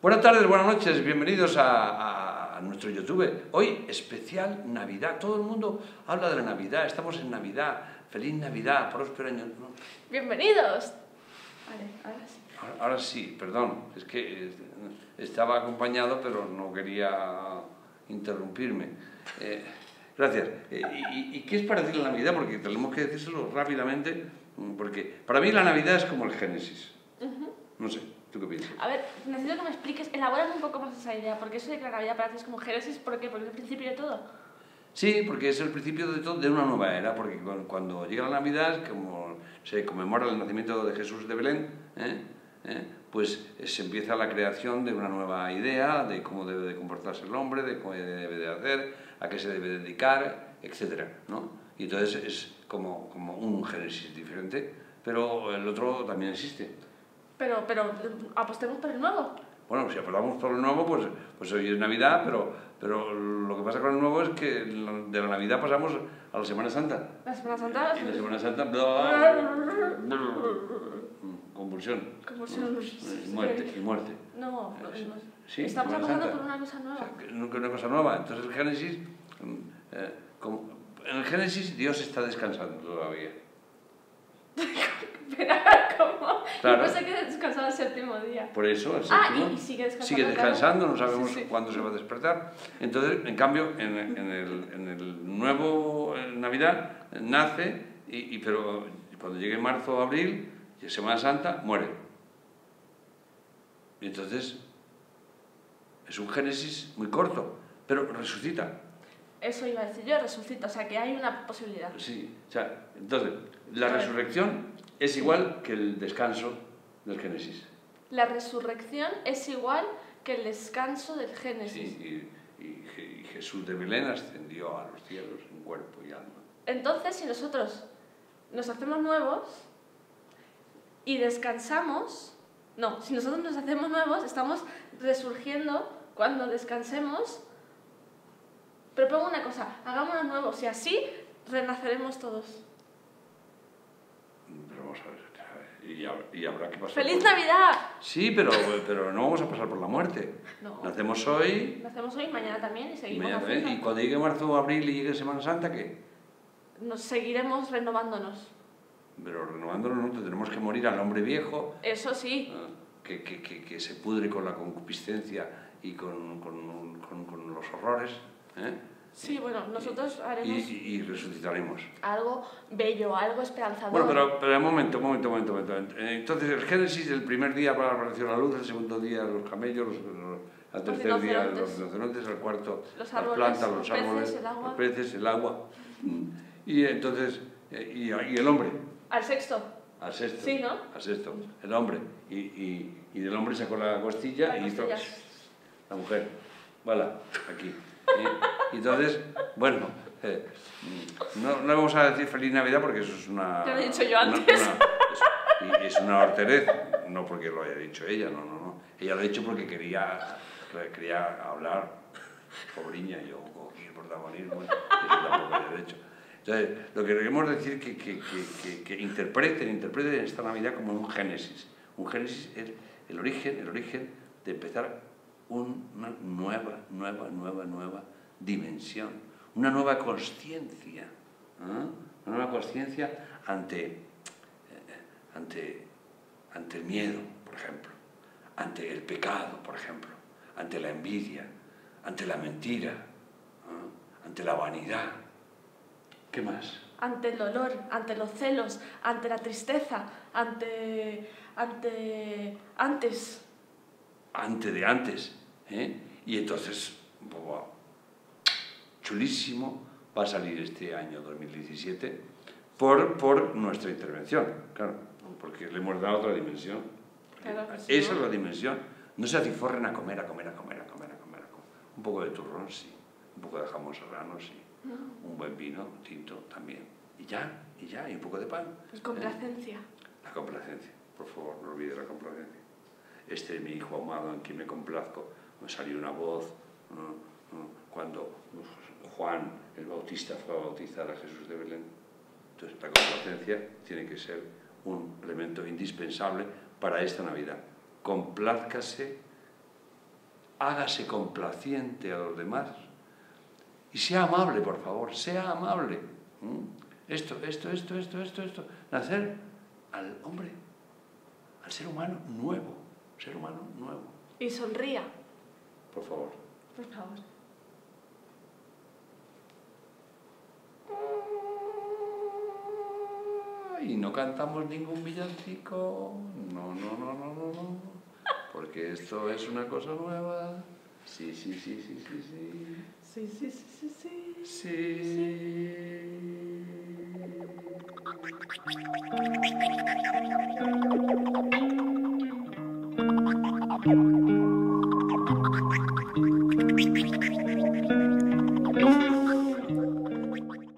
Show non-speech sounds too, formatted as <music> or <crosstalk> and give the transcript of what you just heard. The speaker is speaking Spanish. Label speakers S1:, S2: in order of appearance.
S1: Buenas tardes, buenas noches, bienvenidos a, nuestro YouTube. Hoy especial Navidad. Todo el mundo habla de la Navidad, estamos en Navidad. Feliz Navidad, próspero año. ¿no?
S2: Bienvenidos. Vale, ahora sí.
S1: Ahora, ahora sí, perdón, es que eh, estaba acompañado, pero no quería interrumpirme. Eh, gracias. Eh, y, y qué es para decir la Navidad? Porque tenemos que decírselo rápidamente, mm, porque para mí la Navidad es como el Génesis. No sé, ¿tú qué piensas?
S2: A ver, necesito que me expliques, elabórame un poco más esa idea, porque eso de que la Navidad para ti es como Génesis, ¿por qué? Porque es el principio de todo.
S1: Sí, porque es el principio de todo de una nueva era, porque cu- cuando llega la Navidad, como se conmemora el nacimiento de Jesús de Belén, ¿eh? ¿Eh? pues eh, se empieza la creación de una nueva idea de cómo debe de comportarse el hombre, de cómo debe de hacer, a qué se debe dedicar, etc. ¿no? Y entonces es como, como un génesis diferente, pero el otro también existe.
S2: Pero, pero, apostemos por el nuevo.
S1: Bueno, si apelamos por el nuevo, pues, pues hoy es Navidad, pero, pero lo que pasa con el nuevo es que de la Navidad pasamos a la Semana Santa.
S2: La Semana Santa.
S1: Y la Semana Santa... Convulsión.
S2: Convulsión.
S1: Y muerte, y muerte.
S2: No, no, no.
S1: Sí,
S2: Estamos
S1: Santa.
S2: por una cosa
S1: O
S2: nueva.
S1: sea, que una cosa nueva. Entonces el Génesis... mm, eh, como- en el Génesis Dios está descansando todavía. <laughs>
S2: ¿cómo?
S1: Claro.
S2: Descansaba el séptimo día.
S1: Por eso, el
S2: Ah,
S1: séptimo
S2: y sigue descansando,
S1: sigue descansando, no sabemos
S2: Sí, sí.
S1: cuándo se va a despertar. Entonces, en cambio, en, en el, en el nuevo eh, Navidad eh, nace, y, y- pero cuando llegue marzo o abril, y Semana Santa, muere. Y entonces, es un Génesis muy corto, pero resucita.
S2: Eso iba a decir yo, resucita, o sea que hay una posibilidad.
S1: Sí, o sea, entonces, la resurrección es igual que el descanso del Génesis.
S2: La resurrección es igual que el descanso del
S1: Sí,
S2: Génesis.
S1: y, y Je- y Jesús de Belén ascendió a los cielos en cuerpo y alma.
S2: Entonces, si nosotros nos hacemos nuevos y descansamos, no, si nosotros nos hacemos nuevos, estamos resurgiendo cuando descansemos. Pero pongo una cosa, hagámonos nuevos y así renaceremos todos.
S1: Pero vamos a ver, a ver, y, hab- y habrá que pasar
S2: ¡Feliz
S1: por-
S2: Navidad!
S1: Sí, pero, pero no vamos a pasar por la muerte.
S2: No,
S1: Nacemos hoy
S2: nacemos hoy, mañana también y
S1: y
S2: seguimos
S1: mañana también,
S2: haciendo.
S1: y cuando llegue marzo o abril y llegue Semana Santa, ¿qué?
S2: Nos seguiremos renovándonos.
S1: Pero renovándonos, ¿no? tenemos que morir al hombre viejo,
S2: Eso sí,
S1: ah, que, que, que, que se pudre con la concupiscencia y con, con, con- con los horrores, ¿eh?
S2: Sí, bueno, nosotros haremos
S1: y- y resucitaremos.
S2: algo bello, algo esperanzador.
S1: Bueno, pero, pero un momento, un momento, un momento, momento. Eh, Entonces, el Génesis, el primer día apareció la luz, el segundo día los camellos, los, los- al
S2: Los
S1: tercer día los
S2: rinocerontes.
S1: al cuarto
S2: Los
S1: las
S2: árboles,
S1: plantas, los
S2: peces,
S1: árboles,
S2: el
S1: los peces, el agua. Mm. Y entonces, eh, y, y el hombre,
S2: Al sexto.
S1: al sexto.
S2: Sí, ¿no?
S1: Al sexto, el hombre. Y, y, y del hombre sacó la costilla
S2: La
S1: y hizo
S2: costilla.
S1: la mujer. Voilà, aquí. Entonces, bueno, eh, no, no vamos a decir feliz Navidad porque eso es una...
S2: Ya lo he dicho yo
S1: una-
S2: antes.
S1: una- es, y es una horterez, no porque lo haya dicho ella, no, no, no. Ella lo ha dicho porque quería, quería hablar, pobriña, yo cogí el protagonismo, eso tampoco lo he hecho. Entonces, lo que queremos decir es que, que, que, que, que interpreten, interpreten esta Navidad como un génesis. Un génesis es el origen, el origen de empezar una nueva, nueva, nueva, nueva dimensión, una nueva conciencia, ¿ah? una nueva conciencia ante, eh, ante, ante el miedo, por ejemplo, ante el pecado, por ejemplo, ante la envidia, ante la mentira, ¿ah? ante la vanidad. ¿Qué más?
S2: ante el dolor, ante los celos, ante la tristeza, ante, ante, antes.
S1: Antes de antes. ¿eh? Y entonces, chulísimo va a salir este año 2017 por, por nuestra intervención, claro, porque le hemos dado otra dimensión.
S2: Claro sí,
S1: Esa
S2: ¿no?
S1: es la dimensión. No se aciforren a comer, a comer, a comer, a comer, a comer. Un poco de turrón, sí. Un poco de jamón serrano, sí. Un buen vino tinto también. Y ya, y ya, y un poco de pan.
S2: Y complacencia.
S1: La complacencia, por favor, no olvide la complacencia. Este es mi hijo amado en quien me complazco. Me salió una voz ¿no? ¿no? Cuando Juan el Bautista fue a bautizar a Jesús de Belén. Entonces, la complacencia tiene que ser un elemento indispensable para esta Navidad. Complázcase, hágase complaciente a los demás y sea amable, por favor, sea amable. ¿Mm? Esto, esto, esto, esto, esto, esto. Nacer al hombre, al ser humano nuevo, ser humano nuevo.
S2: Y sonría.
S1: Por favor.
S2: Por favor.
S1: Y no cantamos ningún villancico. No, no, no, no, no, no. Porque esto es una cosa nueva. Sí, sí, sí, sí, sí, sí.
S2: Sí, sí, sí, sí, sí.
S1: Sí.